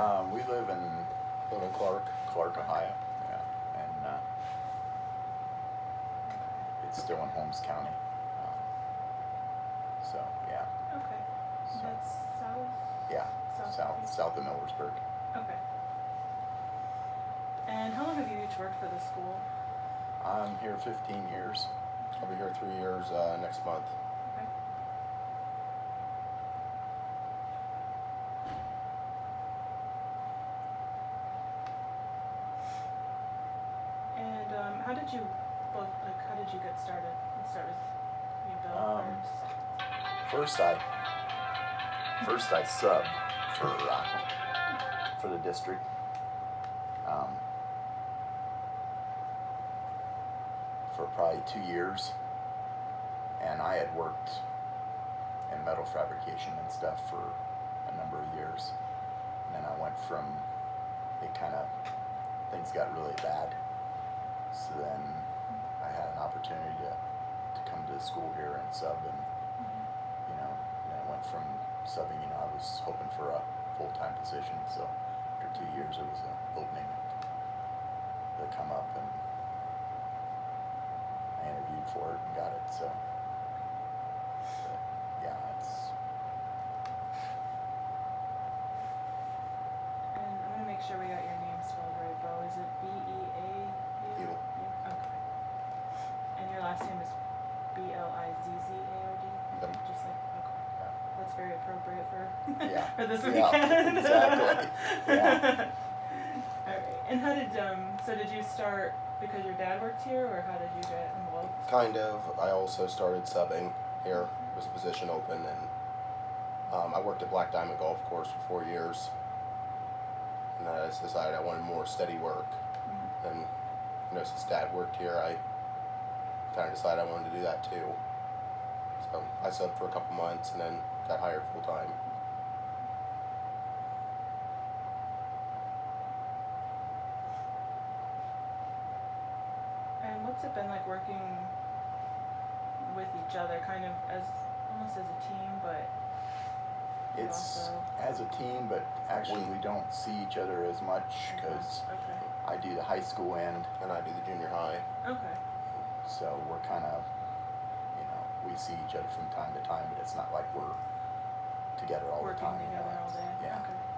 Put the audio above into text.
Um, we live in Live in Clark. Clark, Ohio. Yeah, and uh, it's still in Holmes County. Um, so yeah, Okay. So- That's south. yeah, South south of- south of Millersburg. Okay. And how long have you each worked for the school? I'm here 15 years. I'll be here three years uh, next month. Okay. And um, how did you both like? How did you get started? Let's start with you, Bill Um, first. First, I first I subbed for uh, for the district. Um, for probably two years, and I had worked in metal fabrication and stuff for a number of years. And then I went from it kind of things got really bad, so then I had an opportunity to to come to school here and sub and Mhm. you know, and I went from subbing, you know, I was hoping for a full-time position, so after two years, it was an opening to come up and I interviewed for it and got it, so. But, yeah, it's, And I'm gonna make sure we got your name spelled right, Beau. Is it B E A U? U. Okay. And your last name is B L I Z Z A R D? Yep. Just like, okay. yeah. That's very appropriate for Yeah. for this Yeah, weekend. exactly. Yeah. All right. And how did um? So did you start because your dad worked here, or how did you get involved? Kind of. I also started subbing here. There was a position open, and um, I worked at Black Diamond Golf Course for four years. And I just decided I wanted more steady work. Mhm. And you know, since Dad worked here, I kind of decided I wanted to do that too. So I subbed for a couple months, and then got hired full time. And what's it been like working with each other, kind of as almost as a team, but it's also as a team, but actually we don't see each other as much because okay, I do the high school end, And I do the junior high. okay, so we're kind of, you know, we see each other from time to time, but it's not like we're together all working the time. you know, together all day. Yeah. Okay.